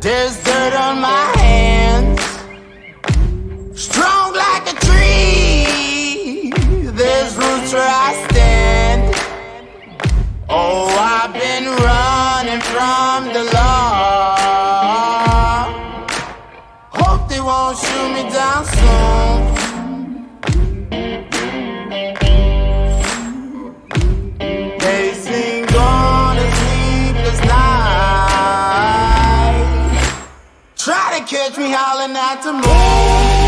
There's dirt on my hands. Strong like a tree. There's roots where I stand. Oh, I've been running from the law. Catch me howling at the moon.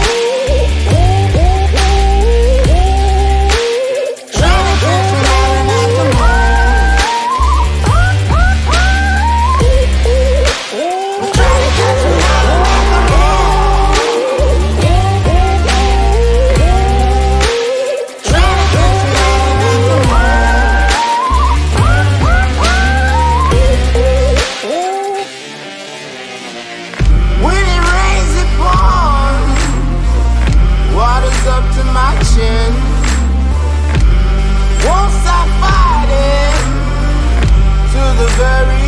My chin. Won't stop fighting to the very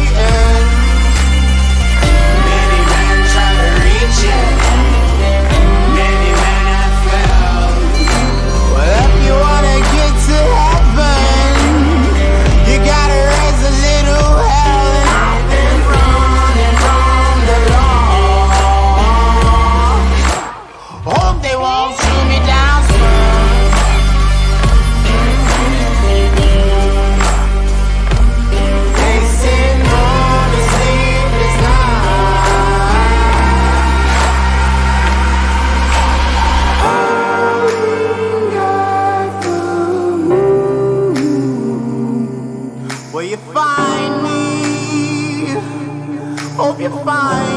Hope you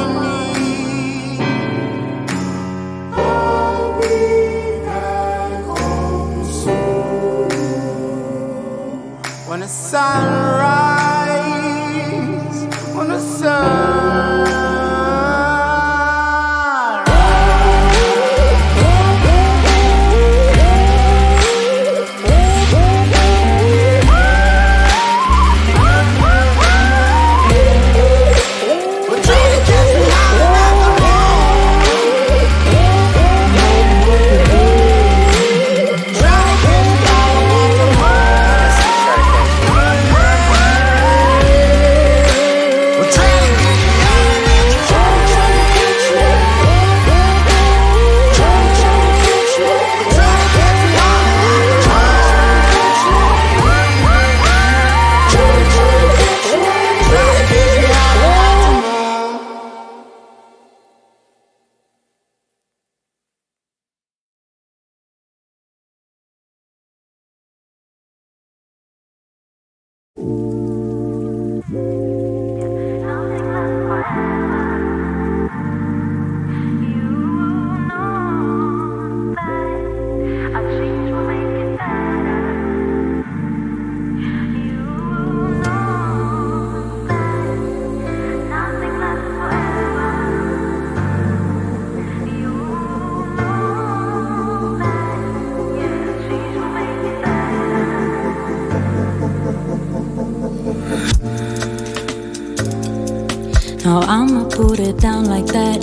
Now I'ma put it down like that.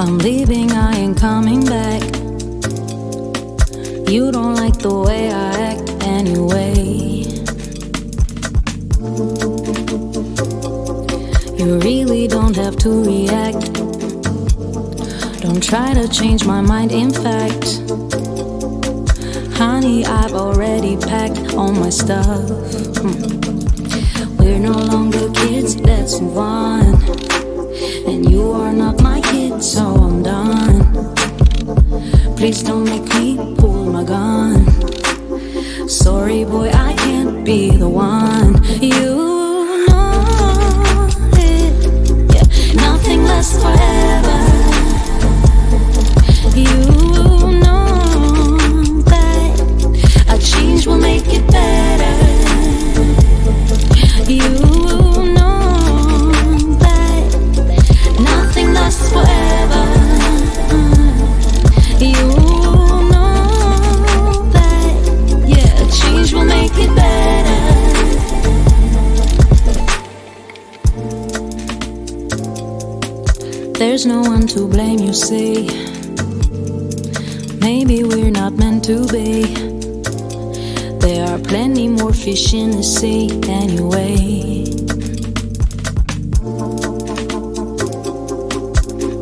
I'm leaving, I ain't coming back. You don't like the way I act anyway. You really don't have to react. Don't try to change my mind, in fact. Honey, I've already packed all my stuff. Hmm. We're no longer kids, let's move on. And you are not my kid, so I'm done. Please don't make There's no one to blame, you see. Maybe we're not meant to be. There are plenty more fish in the sea anyway.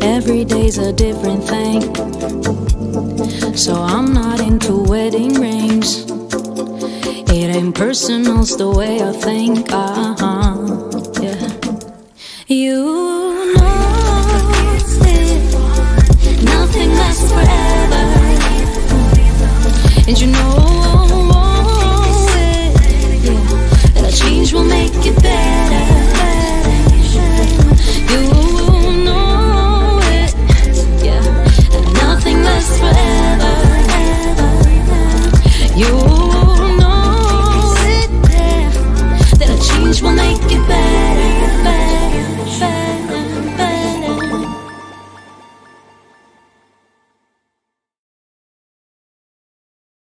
Every day's a different thing. So I'm not into wedding rings. It ain't personal, it's the way I think. Uh huh. Yeah. You And you know it. Yeah. That a change will make it better.